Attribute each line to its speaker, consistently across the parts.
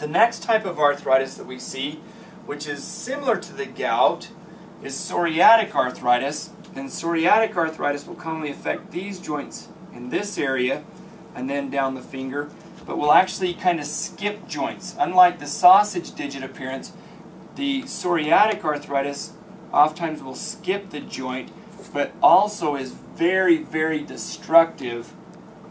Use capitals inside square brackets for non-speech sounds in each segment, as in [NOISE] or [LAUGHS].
Speaker 1: The next type of arthritis that we see, which is similar to the gout, is psoriatic arthritis. And psoriatic arthritis will commonly affect these joints in this area and then down the finger, but will actually kind of skip joints. Unlike the sausage digit appearance, the psoriatic arthritis oftentimes will skip the joint, but also is very, very destructive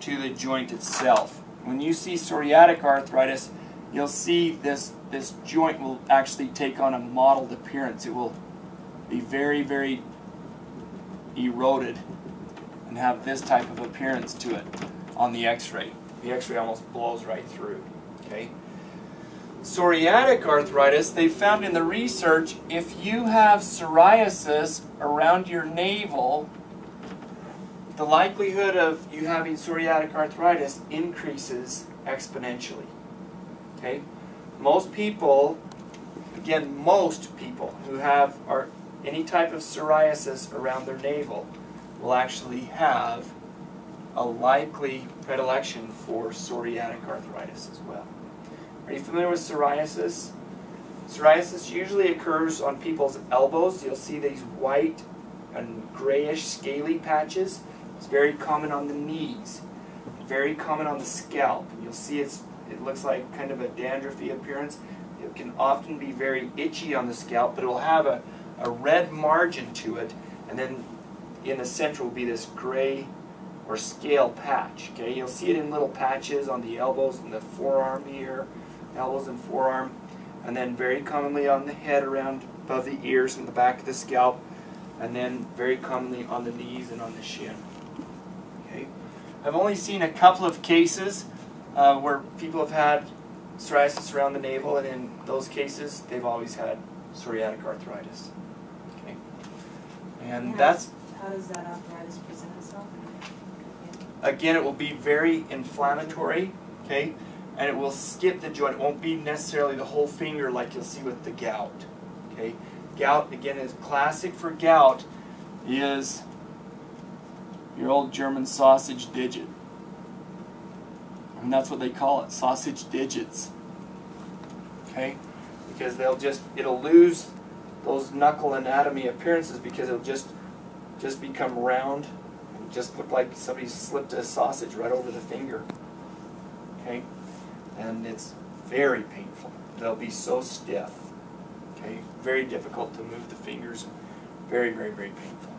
Speaker 1: to the joint itself. When you see psoriatic arthritis, you'll see this, this joint will actually take on a mottled appearance. It will be very, very eroded and have this type of appearance to it on the x-ray. The x-ray almost blows right through. Okay. Psoriatic arthritis, they found in the research, if you have psoriasis around your navel, the likelihood of you having psoriatic arthritis increases exponentially. Okay? Most people, again, most people who have are any type of psoriasis around their navel will actually have a likely predilection for psoriatic arthritis as well. Are you familiar with psoriasis? Psoriasis usually occurs on people's elbows. You'll see these white and grayish scaly patches. It's very common on the knees, very common on the scalp. You'll see it's, it looks like kind of a dandruffy appearance. It can often be very itchy on the scalp, but it will have a, a red margin to it, and then in the center will be this gray or scale patch. Okay, You'll see it in little patches on the elbows and the forearm here, elbows and forearm, and then very commonly on the head around above the ears and the back of the scalp, and then very commonly on the knees and on the shin. Okay, I've only seen a couple of cases uh, where people have had psoriasis around the navel, and in those cases, they've always had psoriatic arthritis. Okay, and that's
Speaker 2: How does that arthritis present itself?
Speaker 1: Again, it will be very inflammatory, okay, and it will skip the joint. It won't be necessarily the whole finger like you'll see with the gout, okay. Gout, again, is classic for gout is your old German sausage digit. And that's what they call it, sausage digits. Okay? Because they'll just, it'll lose those knuckle anatomy appearances because it'll just, just become round and just look like somebody slipped a sausage right over the finger. Okay? And it's very painful. They'll be so stiff. Okay? Very difficult to move the fingers. Very, very, very painful.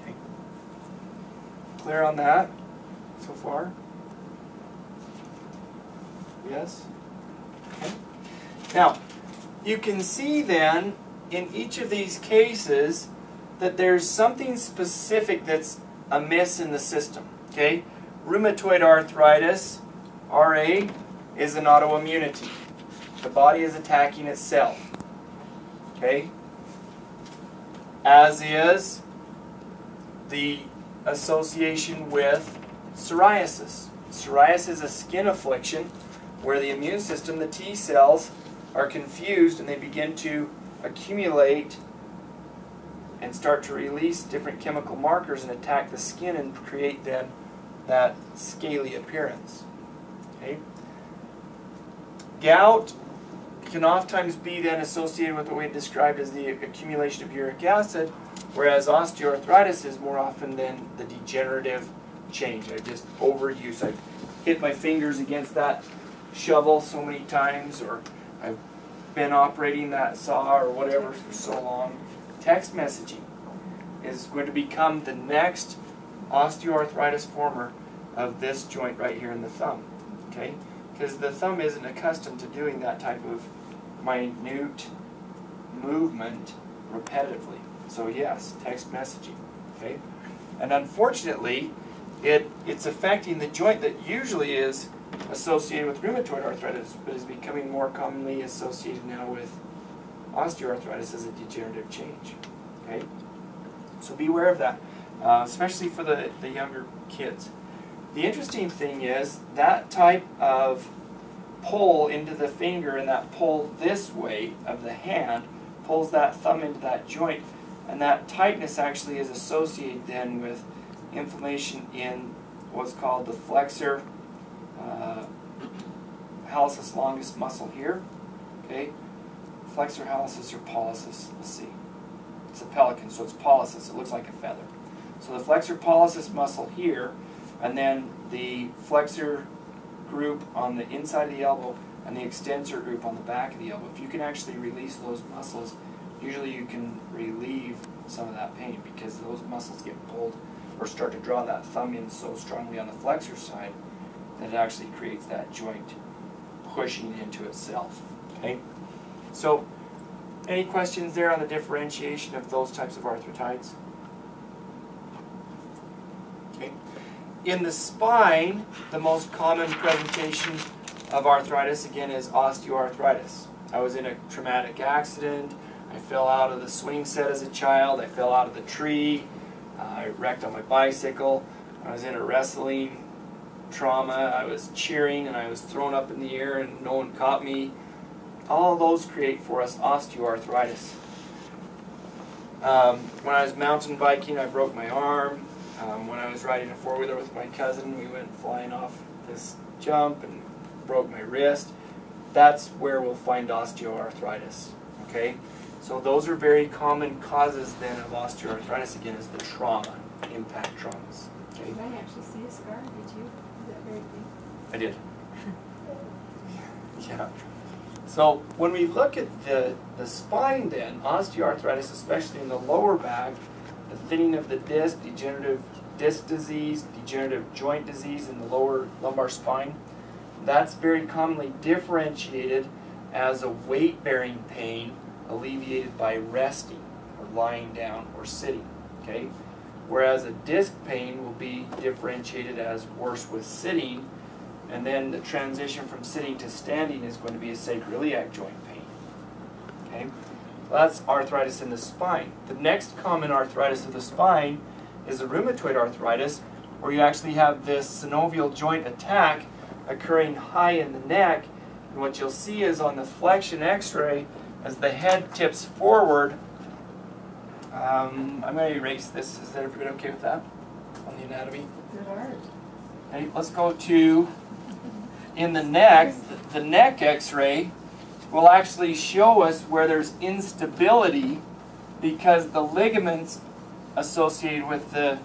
Speaker 1: Okay? Clear on that so far? Yes? Okay. Now, you can see then in each of these cases that there's something specific that's amiss in the system. Okay? Rheumatoid arthritis, RA, is an autoimmunity. The body is attacking itself. Okay? As is the association with psoriasis. Psoriasis is a skin affliction where the immune system, the T cells, are confused and they begin to accumulate and start to release different chemical markers and attack the skin and create then that scaly appearance. Okay? Gout can oftentimes be then associated with what we described as the accumulation of uric acid, whereas osteoarthritis is more often than the degenerative change. I just overuse. I've hit my fingers against that shovel so many times, or I've been operating that saw or whatever for so long. Text messaging is going to become the next osteoarthritis former of this joint right here in the thumb. Okay? Because the thumb isn't accustomed to doing that type of minute movement repetitively. So yes, text messaging. Okay? And unfortunately, it, it's affecting the joint that usually is associated with rheumatoid arthritis, but is becoming more commonly associated now with osteoarthritis as a degenerative change. Okay? So be aware of that, uh, especially for the, the younger kids. The interesting thing is that type of pull into the finger and that pull this way of the hand pulls that thumb into that joint, and that tightness actually is associated then with inflammation in what's called the flexor uh, hallucis longus muscle here. Okay, flexor hallucis or pollicis. Let's see. It's a pelican, so it's pollicis. It looks like a feather. So the flexor pollicis muscle here, and then the flexor group on the inside of the elbow and the extensor group on the back of the elbow. If you can actually release those muscles, usually you can relieve some of that pain because those muscles get pulled or start to draw that thumb in so strongly on the flexor side that it actually creates that joint pushing into itself. Okay? So, any questions there on the differentiation of those types of arthritides? Okay. In the spine, the most common presentation of arthritis again is osteoarthritis. I was in a traumatic accident. I fell out of the swing set as a child. I fell out of the tree. Uh, I wrecked on my bicycle. I was in a wrestling trauma. I was cheering and I was thrown up in the air and no one caught me. All those create for us osteoarthritis. Um, when I was mountain biking, I broke my arm. Um, when I was riding a four-wheeler with my cousin, we went flying off this jump and broke my wrist. That's where we'll find osteoarthritis. Okay, so those are very common causes then of osteoarthritis. Again, is the trauma, impact traumas. Okay.
Speaker 2: You might actually see a scar, did you? Is that very big?
Speaker 1: I did. [LAUGHS] Yeah. So when we look at the, the spine then, osteoarthritis, especially in the lower back, the thinning of the disc, degenerative disc disease, degenerative joint disease in the lower lumbar spine, that's very commonly differentiated as a weight-bearing pain alleviated by resting or lying down or sitting, okay? Whereas a disc pain will be differentiated as worse with sitting, and then the transition from sitting to standing is going to be a sacroiliac joint pain, okay? That's arthritis in the spine. The next common arthritis of the spine is a rheumatoid arthritis, where you actually have this synovial joint attack occurring high in the neck. And what you'll see is on the flexion x-ray, as the head tips forward, um, I'm going to erase this. Is everybody okay with that on the anatomy?
Speaker 2: Good art.
Speaker 1: Okay, let's go to in the neck. The neck x-ray will actually show us where there's instability because the ligaments associated with the,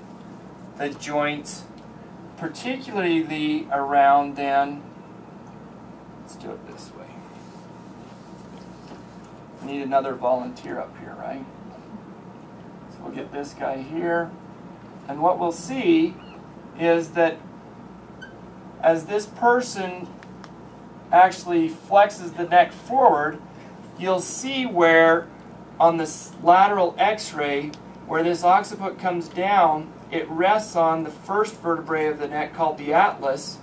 Speaker 1: the joints, particularly the around then, let's do it this way. Need another volunteer up here, right? So we'll get this guy here. And what we'll see is that as this person actually flexes the neck forward, you'll see where on this lateral x-ray, where this occiput comes down, it rests on the first vertebrae of the neck called the atlas,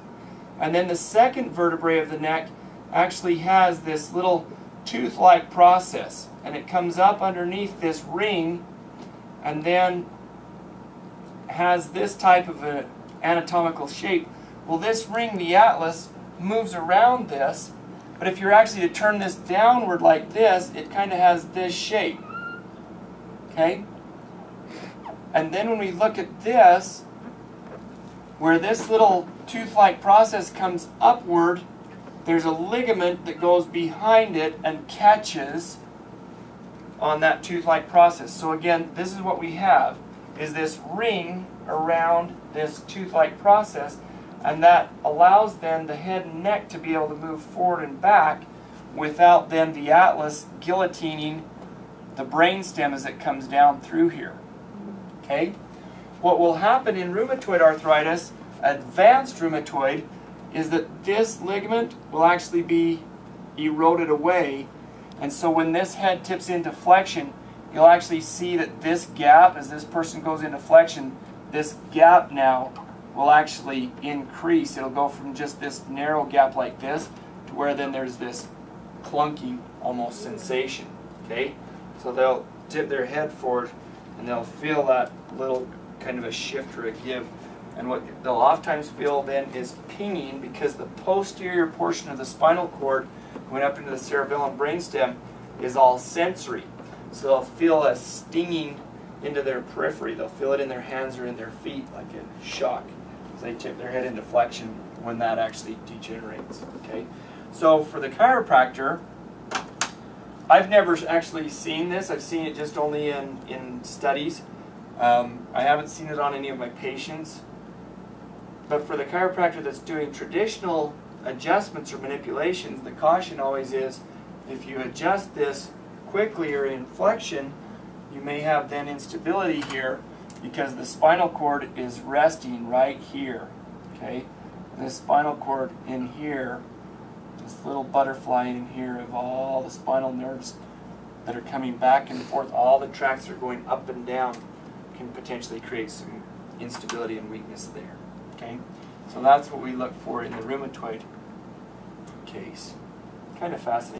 Speaker 1: and then the second vertebrae of the neck actually has this little tooth-like process, and it comes up underneath this ring, and then has this type of an anatomical shape. Well, this ring, the atlas, moves around this, but if you're actually to turn this downward like this, it kind of has this shape. Okay? And then when we look at this, where this little tooth-like process comes upward, there's a ligament that goes behind it and catches on that tooth-like process. So again, this is what we have, is this ring around this tooth-like process, and that allows then the head and neck to be able to move forward and back without then the atlas guillotining the brainstem as it comes down through here. Okay? What will happen in rheumatoid arthritis, advanced rheumatoid, is that this ligament will actually be eroded away. And so when this head tips into flexion, you'll actually see that this gap, as this person goes into flexion, this gap now will actually increase. It'll go from just this narrow gap like this to where then there's this clunking almost sensation. Okay? So they'll tip their head forward and they'll feel that little kind of a shift or a give. And what they'll oftentimes feel then is pinging because the posterior portion of the spinal cord going up into the cerebellum brainstem is all sensory. So they'll feel a stinging into their periphery. They'll feel it in their hands or in their feet like a shock as they tip their head into flexion when that actually degenerates. Okay, So for the chiropractor, I've never actually seen this. I've seen it just only in, in studies. Um, I haven't seen it on any of my patients. But for the chiropractor that's doing traditional adjustments or manipulations, the caution always is if you adjust this quickly or in flexion, you may have then instability here because the spinal cord is resting right here. Okay? This spinal cord in here, this little butterfly in here of all the spinal nerves that are coming back and forth, all the tracts are going up and down, can potentially create some instability and weakness there. So that's what we look for in the rheumatoid case. Kind of fascinating.